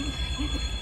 Ha ha ha!